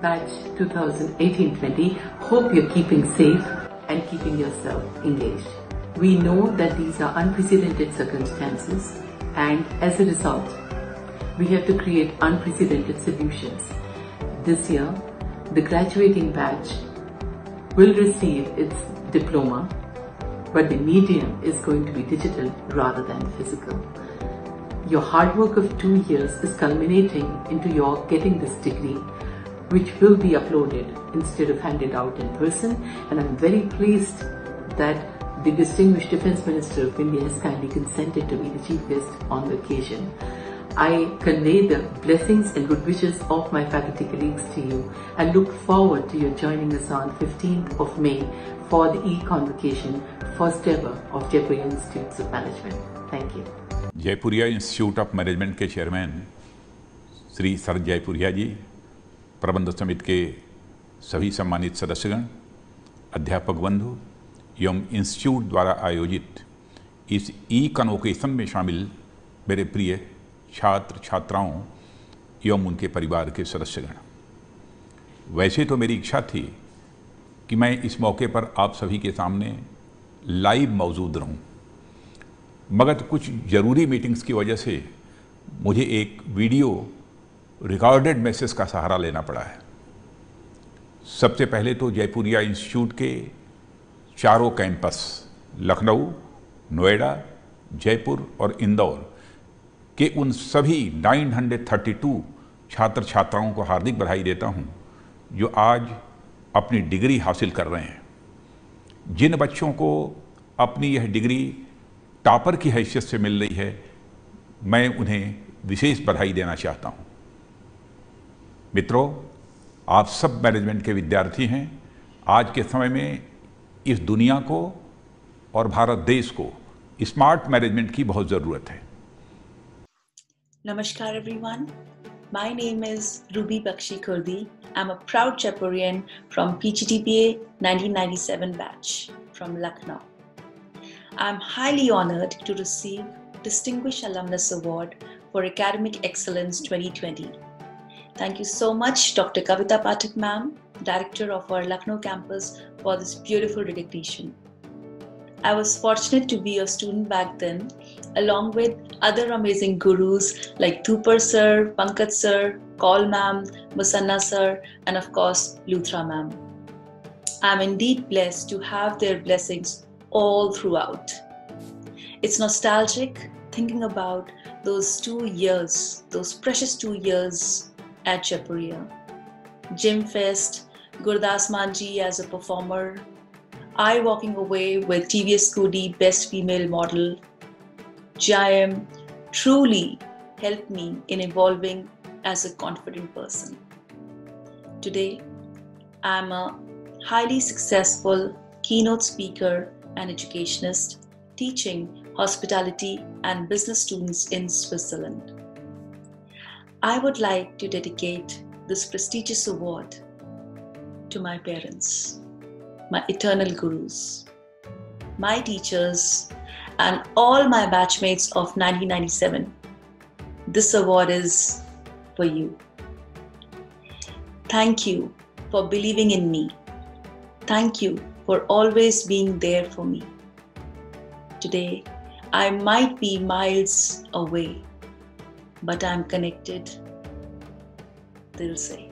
batch 2018-20. Hope you're keeping safe and keeping yourself engaged. We know that these are unprecedented circumstances and as a result, we have to create unprecedented solutions. This year, the graduating batch will receive its diploma, but the medium is going to be digital rather than physical. Your hard work of two years is culminating into your getting this degree, which will be uploaded instead of handed out in person. And I'm very pleased that the distinguished Defense Minister of India has kindly consented to be the chief guest on the occasion. I convey the blessings and good wishes of my faculty colleagues to you and look forward to your joining us on 15th of May for the e-convocation, first ever of Jaipur Institutes of Management. Thank you. Jaipuria institute of management के chairman Shri Sharad Jaipuria जी प्रबंध समिति के सभी सम्मानित सदस्यगण, अध्यापक बंधु एवं institute द्वारा आयोजित इस ई कन्वोकेशन में शामिल मेरे प्रिय छात्र छात्राओं एवं उनके परिवार के सदस्यगण। वैसे तो मेरी इच्छा थी कि मैं इस मौके पर आप सभी के सामने लाइव मौजूद रहूँ, मगर कुछ ज़रूरी मीटिंग्स की वजह से मुझे एक वीडियो रिकॉर्डेड मैसेज का सहारा लेना पड़ा है। सबसे पहले तो जयपुरिया इंस्टीट्यूट के चारों कैंपस, लखनऊ, नोएडा, जयपुर और इंदौर के उन सभी 932 छात्र छात्राओं को हार्दिक बधाई देता हूँ, जो आज अपनी डिग्री हासिल कर रहे हैं। जिन बच्चों को अपनी यह डिग्री टॉपर की हैसियत से मिल रही है, मैं उन्हें विशेष बधाई देना चाहता हूँ। मित्रों, आप सब मैनेजमेंट के विद्यार्थी हैं। आज के समय में इस दुनिया को और भारत देश को स्मार्ट मैनेजमेंट की बहुत ज़रूरत है। नमस्कार everyone my name is Ruby Bakshi Khurdi I am a proud Chaporian from PGTPA 1997 batch from Lucknow I am highly honoured to receive distinguished alumnus award for academic excellence 2020 Thank you so much, Dr. Kavita Pathak ma'am, Director of our Lucknow campus, for this beautiful recognition. I was fortunate to be a student back then, along with other amazing gurus like Thupar sir, Pankaj sir, Kaul ma'am, Musanna sir, and of course, Luthra ma'am. I'm indeed blessed to have their blessings all throughout. It's nostalgic thinking about those two years, those precious two years at Jaipuria. Gym Fest, Gurdas Manji as a performer, I walking away with TVS Scooty Best Female Model. Jayam truly helped me in evolving as a confident person. Today, I'm a highly successful keynote speaker and educationist teaching hospitality and business students in Switzerland. I would like to dedicate this prestigious award to my parents, my eternal gurus, my teachers, and all my batchmates of 1997. This award is for you. Thank you for believing in me. Thank you for always being there for me. Today, I might be miles away, but I'm connected. They'll say.